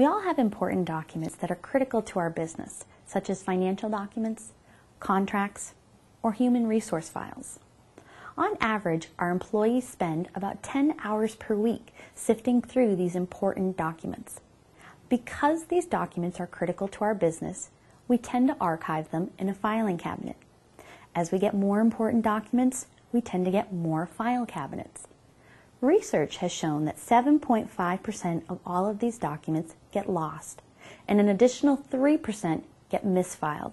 We all have important documents that are critical to our business, such as financial documents, contracts, or human resource files. On average, our employees spend about 10 hours per week sifting through these important documents. Because these documents are critical to our business, we tend to archive them in a filing cabinet. As we get more important documents, we tend to get more file cabinets. Research has shown that 7.5% of all of these documents get lost, and an additional 3% get misfiled.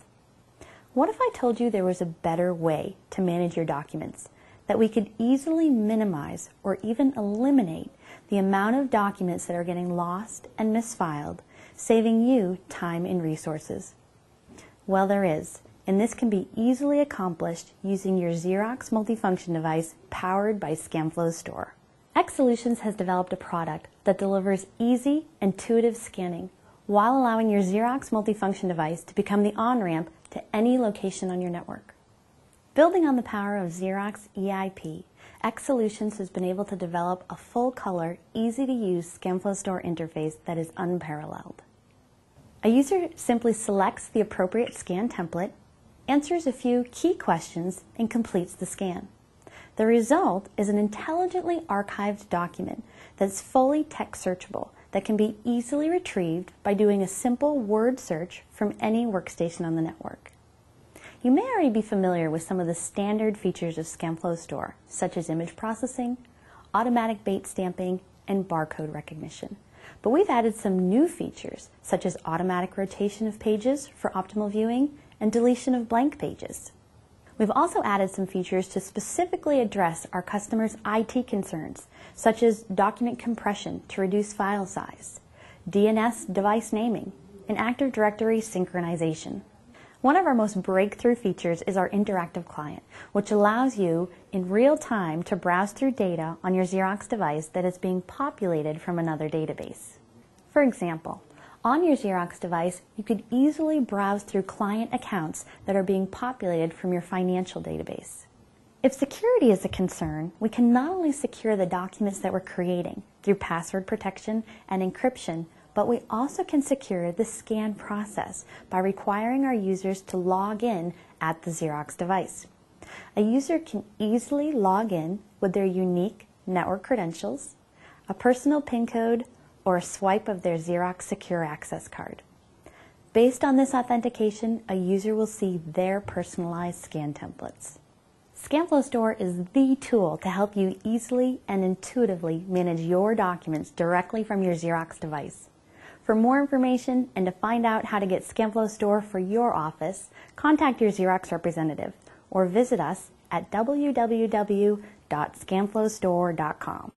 What if I told you there was a better way to manage your documents, that we could easily minimize or even eliminate the amount of documents that are getting lost and misfiled, saving you time and resources? Well, there is, and this can be easily accomplished using your Xerox multifunction device powered by ScanFlow Store. X Solutions has developed a product that delivers easy, intuitive scanning while allowing your Xerox multifunction device to become the on-ramp to any location on your network. Building on the power of Xerox EIP, X Solutions has been able to develop a full-color, easy-to-use ScanFlow Store interface that is unparalleled. A user simply selects the appropriate scan template, answers a few key questions, and completes the scan. The result is an intelligently archived document that's fully text searchable that can be easily retrieved by doing a simple word search from any workstation on the network. You may already be familiar with some of the standard features of ScanFlow Store, such as image processing, automatic Bates stamping, and barcode recognition. But we've added some new features, such as automatic rotation of pages for optimal viewing and deletion of blank pages. We've also added some features to specifically address our customers' IT concerns, such as document compression to reduce file size, DNS device naming, and Active Directory synchronization. One of our most breakthrough features is our interactive client, which allows you in real time to browse through data on your Xerox device that is being populated from another database. For example, on your Xerox device, you could easily browse through client accounts that are being populated from your financial database. If security is a concern, we can not only secure the documents that we're creating through password protection and encryption, but we also can secure the scan process by requiring our users to log in at the Xerox device. A user can easily log in with their unique network credentials, a personal PIN code, or a swipe of their Xerox Secure Access card. Based on this authentication, a user will see their personalized scan templates. ScanFlow Store is the tool to help you easily and intuitively manage your documents directly from your Xerox device. For more information and to find out how to get ScanFlow Store for your office, contact your Xerox representative or visit us at www.scanflowstore.com.